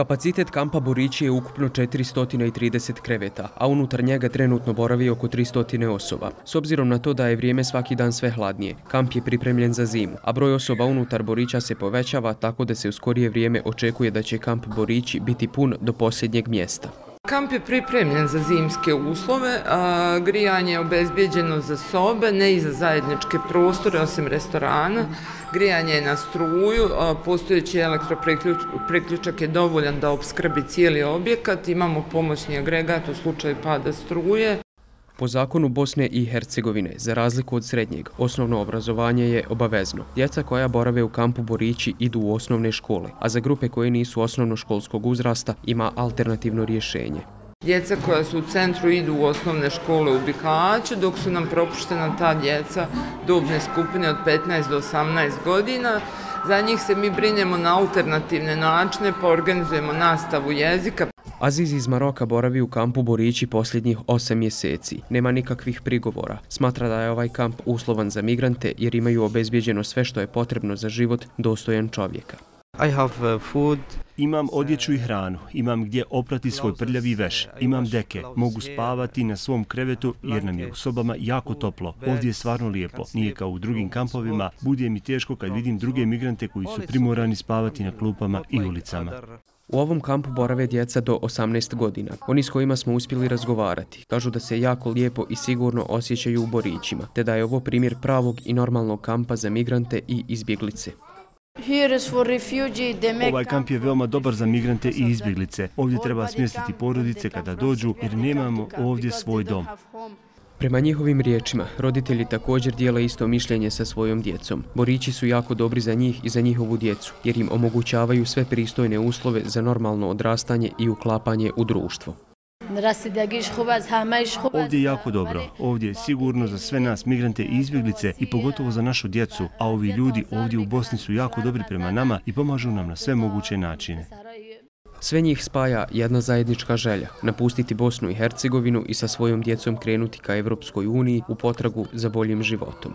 Kapacitet kampa Borići je ukupno 430 kreveta, a unutar njega trenutno boravi oko 300 osoba. S obzirom na to da je vrijeme svaki dan sve hladnije, kamp je pripremljen za zimu, a broj osoba unutar Borića se povećava tako da se u skorije vrijeme očekuje da će kamp Borići biti pun do posljednjeg mjesta. Kamp je pripremljen za zimske uslove, grijanje je obezbijeđeno za sobe, ne i za zajedničke prostore, osim restorana. Grijanje je na struju, postojeći elektropriključak je dovoljan da obskrbi cijeli objekat, imamo pomoćni agregat u slučaju pada struje. Po zakonu Bosne i Hercegovine, za razliku od srednjeg, osnovno obrazovanje je obavezno. Djeca koja borave u kampu Borići idu u osnovne škole, a za grupe koje nisu osnovno školskog uzrasta ima alternativno rješenje. Djeca koja su u centru idu u osnovne škole u Bihaću, dok su nam propuštena ta djeca dobne skupine od 15 do 18 godina. Za njih se mi brinjemo na alternativne načine, pa organizujemo nastavu jezika. Aziz iz Maroka boravi u kampu Borići posljednjih osam mjeseci. Nema nikakvih prigovora. Smatra da je ovaj kamp uslovan za migrante jer imaju obezbjeđeno sve što je potrebno za život dostojan čovjeka. I have uh, food. Imam odjeću i hranu, imam gdje oprati svoj prljavi veš, imam deke, mogu spavati na svom krevetu jer nam je u sobama jako toplo. Ovdje je stvarno lijepo, nije kao u drugim kampovima, bude mi teško kad vidim druge migrante koji su primorani spavati na klupama i ulicama. U ovom kampu borave djeca do 18 godina. Oni s kojima smo uspjeli razgovarati kažu da se jako lijepo i sigurno osjećaju u Borićima, te da je ovo primjer pravog i normalnog kampa za migrante i izbjeglice. Ovaj kamp je veoma dobar za migrante i izbjeglice. Ovdje treba smjestiti porodice kada dođu jer nemamo ovdje svoj dom. Prema njihovim riječima, roditelji također dijele isto mišljenje sa svojom djecom. Borići su jako dobri za njih i za njihovu djecu, jer im omogućavaju sve pristojne uslove za normalno odrastanje i uklapanje u društvo. Ovdje je jako dobro. Ovdje je sigurno za sve nas, migrante i izbjeglice i pogotovo za našu djecu, a ovi ljudi ovdje u Bosni su jako dobri prema nama i pomažu nam na sve moguće načine. Sve njih spaja jedna zajednička želja, napustiti Bosnu i Hercegovinu i sa svojom djecom krenuti ka Evropskoj uniji u potragu za boljim životom.